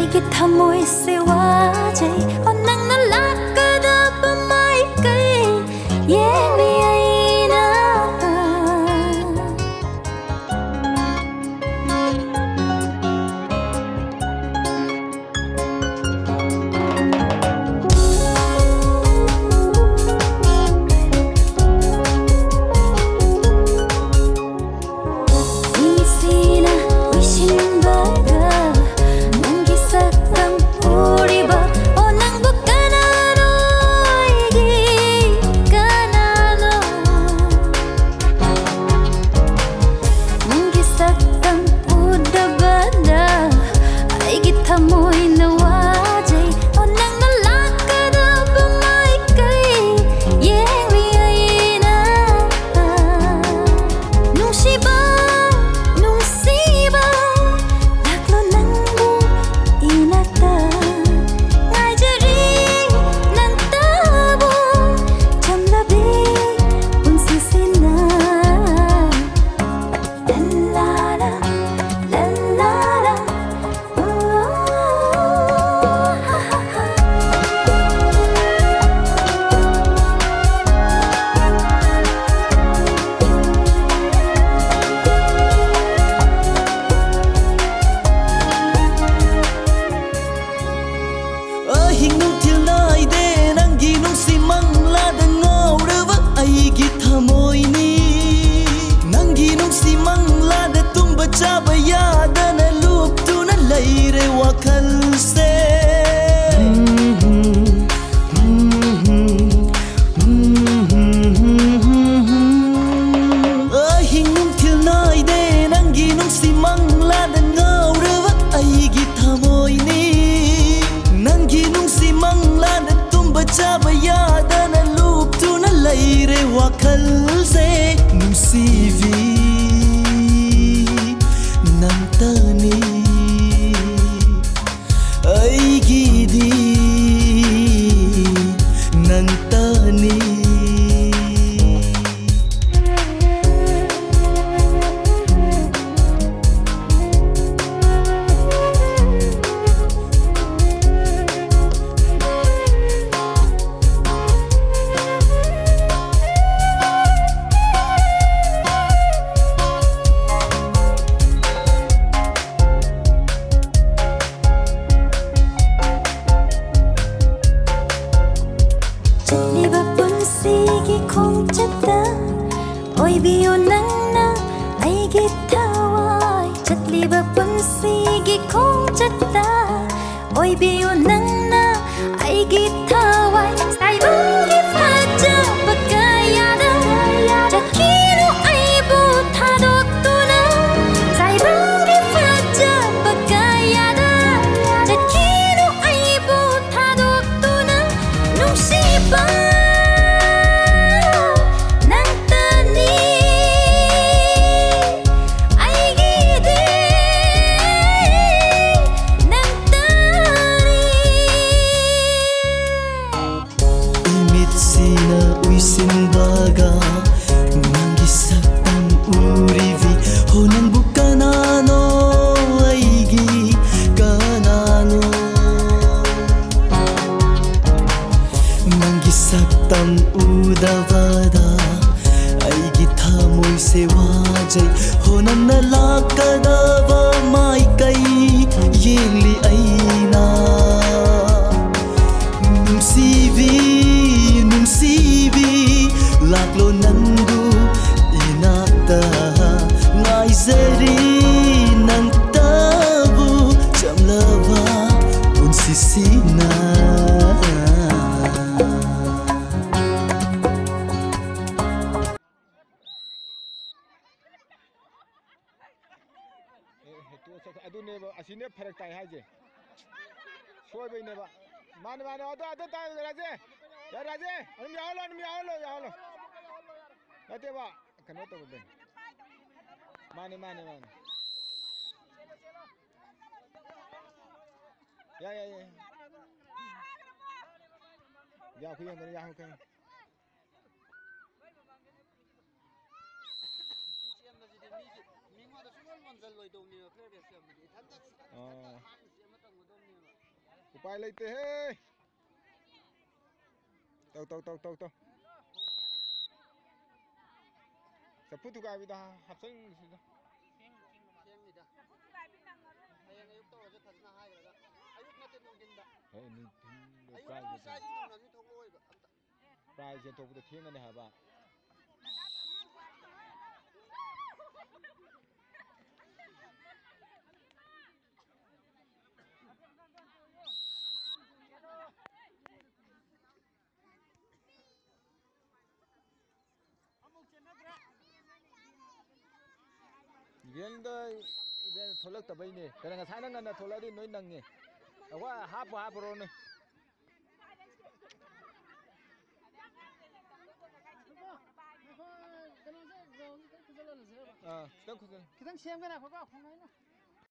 이게 다 뭐에 쓰와지 언낭 날라가 ஜபையாதனல்லூப்துனல்லைரே வகல்சே நீ ꯑꯣꯏꯕꯤꯌꯨ ꯅꯪꯅ ꯑꯩꯒꯤ ꯊꯋꯥꯏ ꯆꯠꯂꯤꯕ ꯄꯨꯟꯁꯤꯒꯤ ꯈꯣꯡꯆꯠꯇ ꯑꯣꯏꯕꯤꯌꯨ 이미지나 의심바가 nangi saktan urivi honang bukanano aigi kanano nangi saktan udavada aigi thamoi se wajai honang na lakadava mai kai yeli aina nungsivi ಮಾಗ್ಲೋ ನಂದು ಏನಾಗ್ತ ನಾಯ್ಸರಿ ನಂತಾವು ಚಮಲವ ಪುನ್ಸಿಸಿನ ಅದನ್ನೇ ಅಸಿನೇ ಫರಕ್ ತಾಯಿ ಹಾಗೆ ಸೋಯ್ಬೇನೇವ ಮಾನ ಮಾನ ಅದು ಅದು ತಾಯಿ ರಾಜೇ राजे हम यहाँ लो हम यहाँ लो यहाँ लो ꯅꯠꯇꯦꯕ ꯀꯩꯅꯣ ꯇꯧꯕꯗꯩ ꯃꯥꯅꯦ ꯃꯥꯅꯦ ꯃꯥꯅꯦ ꯌꯥꯏ ꯌꯥꯏ ꯌꯥꯏ ꯌꯥ ꯈꯨꯌꯦꯡꯗꯅ ꯌꯥ ꯈꯨꯌꯦꯡ ꯁꯦꯝꯕꯁꯤꯗꯤ ꯃꯤꯒꯤ ꯃꯤꯉꯣꯟꯗ ꯁꯨꯡꯂꯣꯟ ꯂꯣꯟꯖꯜꯂꯣꯏꯗꯧꯅꯦꯕ ꯐ꯭ꯂꯦꯕꯦꯛ ꯁꯦꯝꯕꯗꯤ ꯏꯊꯟꯇ ꯑꯣ ꯍꯥꯟꯅ ꯁꯦꯝꯃ ꯇꯧꯒꯗꯧꯅꯦꯕ ꯎꯄꯥꯏ ꯂꯩꯇꯦꯍꯦ ꯇꯧ ꯇꯧ ꯇꯧ ꯇꯧ ꯇꯧ Saputukabita, hapsan sila. Siyang nida. Saputukabita nga rin. Ayan, ayok to, wajat hasin na hayo. Ayok natin yung ginda. Ay, nito. Ayok na, sa sinong namin tungo. Price yan to, puto, tingan na haba. ꯏꯚꯦꯟꯗ ꯏꯚꯦꯟ ꯊꯣꯛꯂꯛꯇꯕꯩꯅꯦ ꯀꯩꯅꯣ ꯉꯁꯥꯏꯅ ꯉꯟꯅ ꯊꯣꯛꯂꯛꯑꯗꯤ ꯅꯣꯏ ꯅꯪꯉꯤ ꯑꯩꯈꯣꯏ ꯍꯥꯞꯄꯨ ꯍꯥꯞꯄꯨꯔꯣꯅꯦ ꯀꯩꯅꯣꯁꯦ ꯒ꯭ꯔꯥꯎꯟꯁꯦ ꯈꯤꯇꯪ ꯐꯖꯜꯍꯜꯂꯁꯤꯔꯕ ꯑꯥ ꯈꯤꯇꯪ ꯈꯨꯖꯤꯟ ꯈꯤꯇꯪ ꯁꯦꯝꯒꯦꯅ ꯑꯩꯈꯣꯏ ꯈꯣꯡꯅ